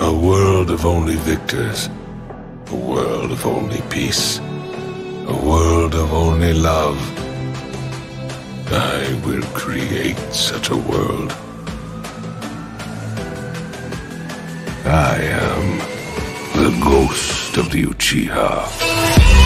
A world of only victors. A world of only peace. A world of only love. I will create such a world. I am the ghost of the Uchiha.